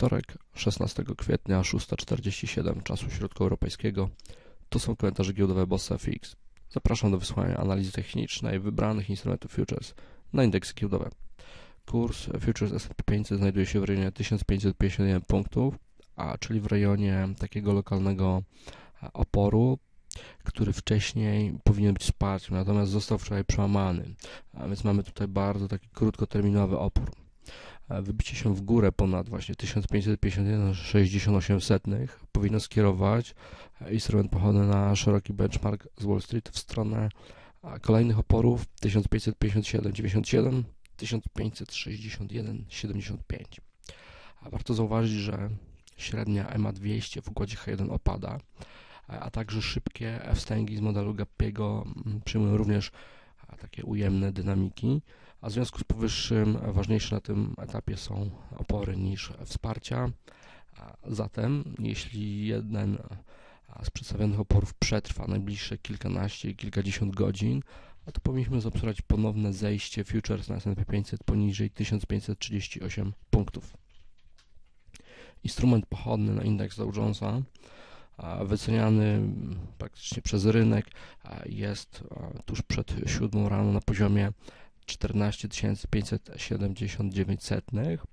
wtorek, 16 kwietnia, 6.47 czasu środkoeuropejskiego. To są komentarze giełdowe Bossa FX. Zapraszam do wysłania analizy technicznej wybranych instrumentów futures na indeksy giełdowe. Kurs futures S&P 500 znajduje się w rejonie 1551 punktów, a czyli w rejonie takiego lokalnego oporu, który wcześniej powinien być wsparciem, natomiast został wczoraj przełamany. A więc mamy tutaj bardzo taki krótkoterminowy opór. Wybicie się w górę ponad właśnie 1551,68 powinno skierować instrument pochodny na szeroki benchmark z Wall Street w stronę kolejnych oporów 1557,97 1561,75. A warto zauważyć, że średnia EMA 200 w układzie H1 opada, a także szybkie wstęgi z modelu Gappiego przyjmują również takie ujemne dynamiki, a w związku z powyższym ważniejsze na tym etapie są opory niż wsparcia. Zatem, jeśli jeden z przedstawionych oporów przetrwa najbliższe kilkanaście, kilkadziesiąt godzin, to powinniśmy zaobserwować ponowne zejście futures na S&P 500 poniżej 1538 punktów. Instrument pochodny na indeks Dow Jonesa wyceniany praktycznie przez rynek jest tuż przed siódmą rano na poziomie 14 579 setnych.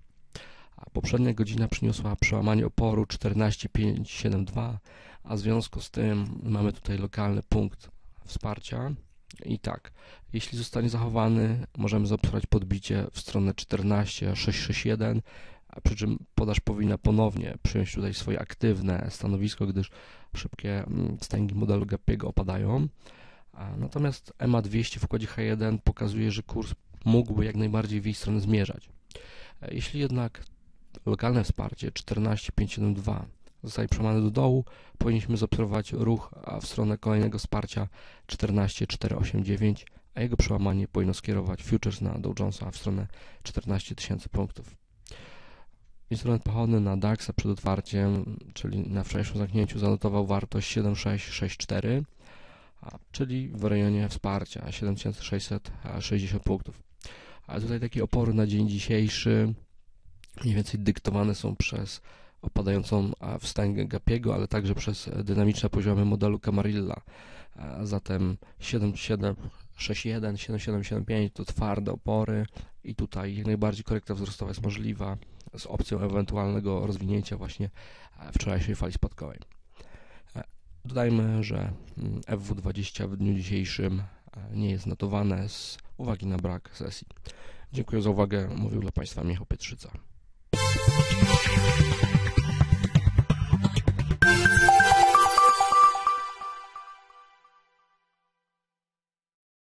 A poprzednia godzina przyniosła przełamanie oporu 14572, a w związku z tym mamy tutaj lokalny punkt wsparcia. I tak, jeśli zostanie zachowany, możemy zaobserwować podbicie w stronę 14661, przy czym podaż powinna ponownie przyjąć tutaj swoje aktywne stanowisko, gdyż szybkie mm, stęgi modelu Gappiego opadają. Natomiast EMA 200 w układzie H1 pokazuje, że kurs mógłby jak najbardziej w jej stronę zmierzać. E, jeśli jednak lokalne wsparcie 14572 zostaje przemane do dołu, powinniśmy zaobserwować ruch w stronę kolejnego wsparcia 14489, a jego przełamanie powinno skierować futures na Dow Jonesa w stronę 14 tysięcy punktów. Instrument pochodny na DAX przed otwarciem, czyli na wczorajszym zamknięciu, zanotował wartość 7664, czyli w rejonie wsparcia 7660 punktów. Ale tutaj takie opory na dzień dzisiejszy mniej więcej dyktowane są przez opadającą wstęgę Gapiego, ale także przez dynamiczne poziomy modelu Camarilla. Zatem 7761, 7775 to twarde opory i tutaj jak najbardziej korekta wzrostowa jest możliwa z opcją ewentualnego rozwinięcia właśnie wczorajszej fali spadkowej. Dodajmy, że mm, FW20 w dniu dzisiejszym nie jest notowane z uwagi na brak sesji. Dziękuję za uwagę. Mówił dla Państwa Michał Pietrzyca.